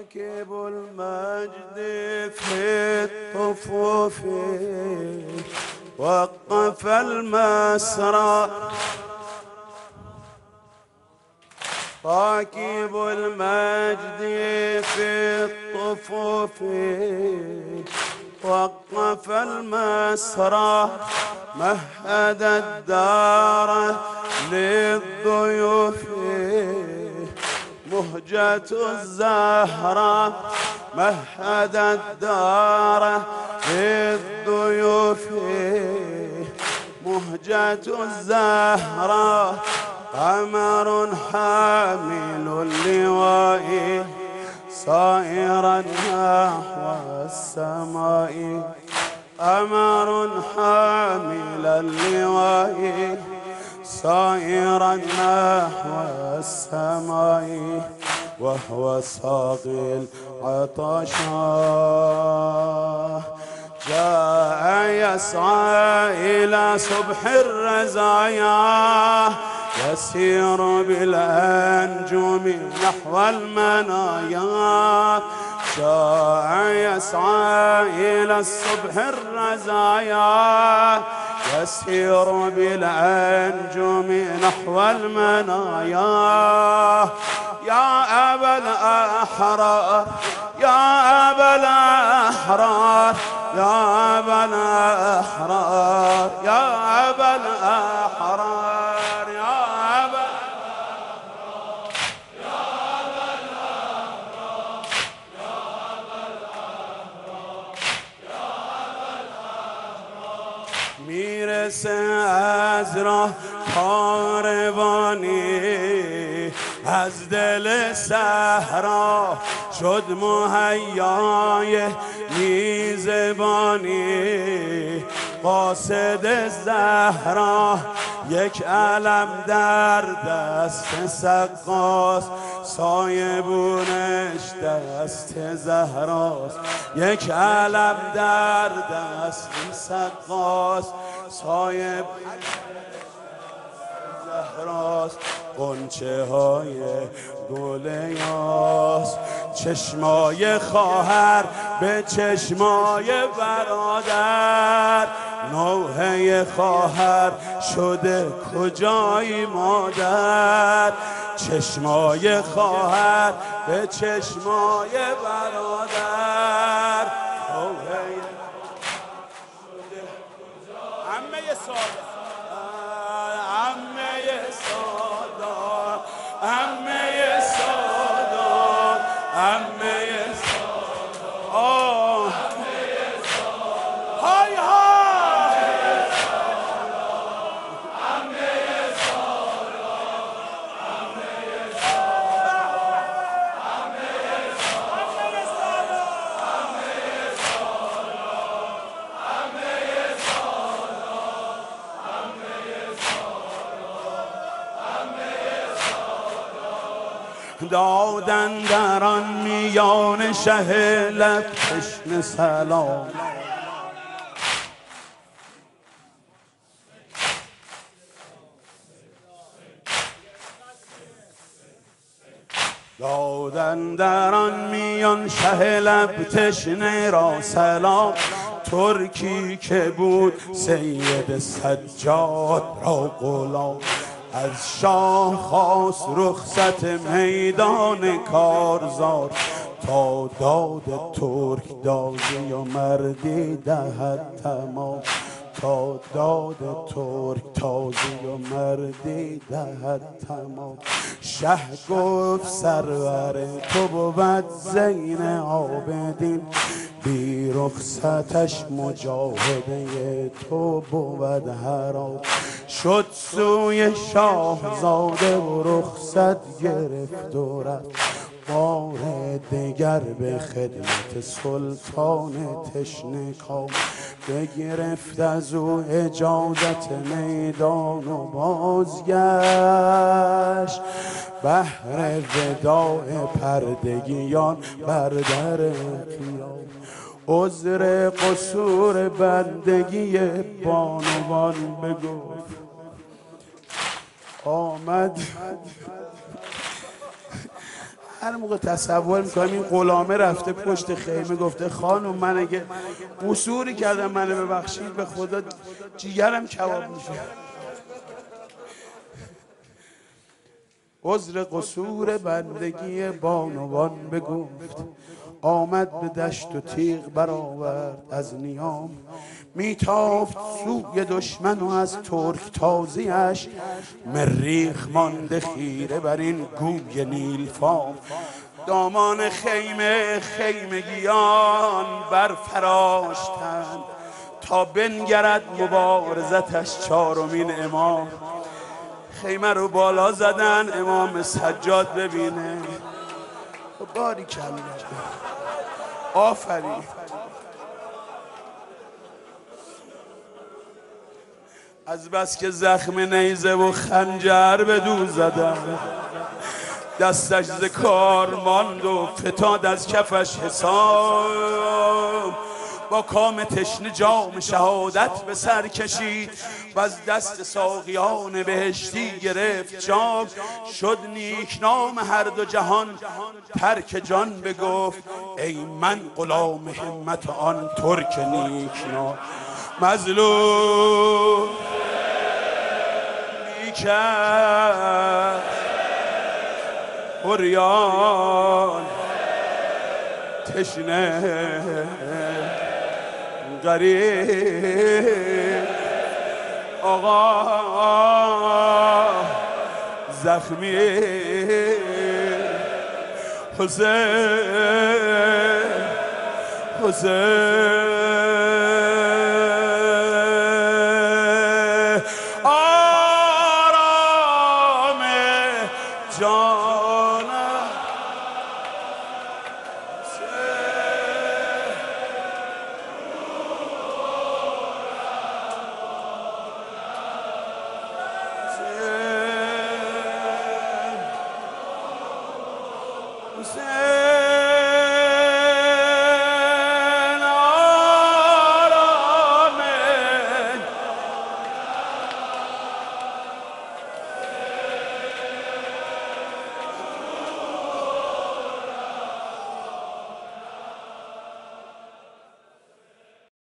راكب المجد في الطفوف وقف المسرى. راكب المجد في الطفوف وقف المسرى. مهد الدار للضيوف. مهجة الزهرة مهد الدار للضيوف. مهجة الزهرة قمر حامل اللواء صائرا نحو السماء. قمر حامل اللواء. صائرا نحو السماء وهو ساقي العطشان جاء يسعى إلى صبح الرزايا يسير بالأنجم نحو المنايا. جاء يسعى إلى الصبح الرزايا يسير بالأنجم نحو المنايا. يا أبا الأحرار يا أبا الأحرار يا أبا الأحرار يا أبا الأحرار. می‌رسه از راه کاروانی. از دل صحرا شد مهیای میزبانی. قاصد زهرا یک علم در دست سقاس سایبونش دست زهراست. یک علم در دست سقاس سایب زهراست. قنچه های گل یاس چشمای خواهر به چشمای برادر. نوحه خواهر شده کجای مادر؟ چشمای خواهر به چشمای برادر. نوحه شده عمه ساده عمه سادا عمه سادا دادن در آن میان شه لب تشنه سلام. دادن در آن میان شه لب تشنه را سلام. ترکی که بود سید سجاد را غلام. از شاه خواست رخصت میدان کارزار تا داد ترک دازی و مردی دهد تمام. تا داد ترک تازی و مردی دهد تمام. شه گفت سرور تو بود زین عابدین بی رخصتش مجاهده تو بود حرام. شد سوی شاهزاده و رخصت گرفت و رفت. بار دگر به خدمت سلطان تشنه کام. بگرفت از او اجازت میدان و بازگشت. بهر وداع پردگیان بر در قیام عذر قصور بندگی بانوان بگفت. آمد. هر موقع تصور می‌کنم این غلامه رفته پشت خیمه گفته خانم من اگه قصوری کردم منو ببخشید به خدا جیگرم کباب میشه. عذر قصور بندگی بانوان بگفت آمد به دشت و تیغ برآورد از نیام. میتافت سوی دشمن و از ترک تازیش مریخ مانده خیره بر این گوی نیلفام. دامان خیمه خیمگیان برفراشتند تا بنگرد مبارزتش چارمین امام. خیمه رو بالا زدن امام سجاد ببینه. خب باری کلا آفرین. از بس که زخم نیزه و خنجر به دو زدن دستش ز کار ماند و فتاد از کفش حساب. با کام تشن جام شهادت به سر کشید و از دست ساقیان بهشتی گرفت جام. شد نیک نام هر دو جهان. ترک جان بگفت ای من غلام همت آن ترک نیک نام مظلوم می‌کرد. بریان تشنه غریب آقا زخمی. حسین. حسین.